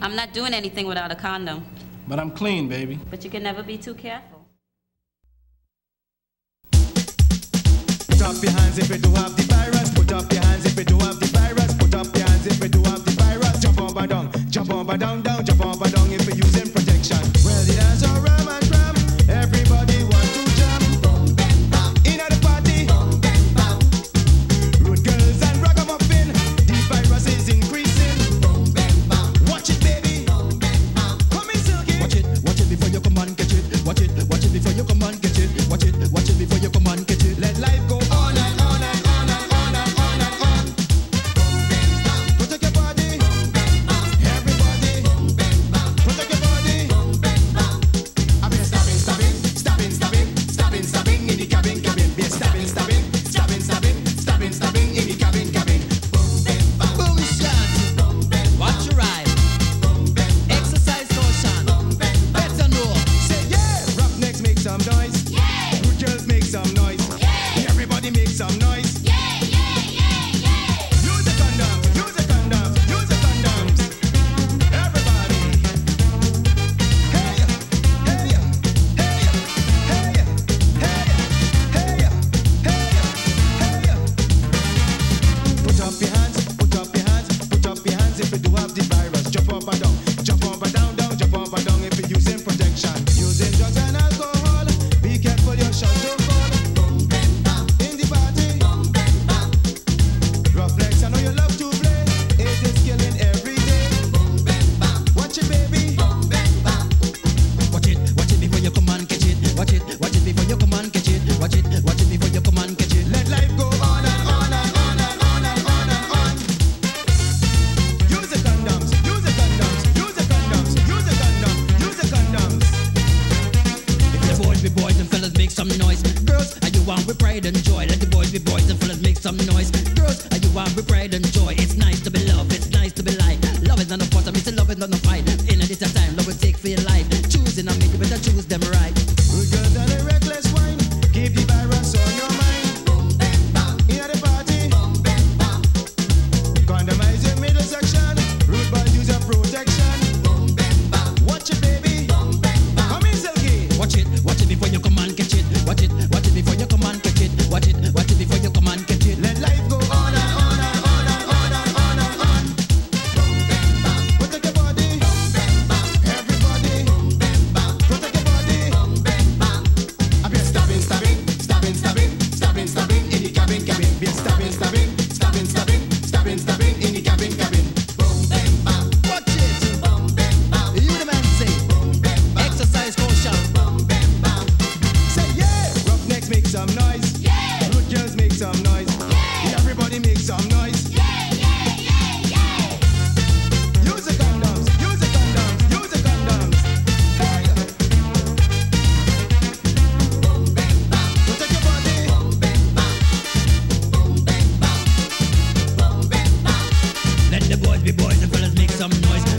I'm not doing anything without a condom. But I'm clean, baby. But you can never be too careful. Put up your hands if you do have the virus. Put up your hands if you do have the virus. Put up your hands if you do have the virus. Jump up and down, jump up and down, down, jump up and down if you're using Watch it before you come and catch it. Let life go on and on and on and on and on and on. Use the condoms, use the condoms, use the condoms, use the condoms, use the condoms. The boys be boys and fellas make some noise. Girls, are you with pride and joy? Let the boys be boys and fellas make some noise. Girls, are you with pride and joy? It's nice to be loved, it's nice to be liked. Love is not love is not fight. In a time, love will take for your life. Choosing, I make you better choose them right. When the fellas make some noise.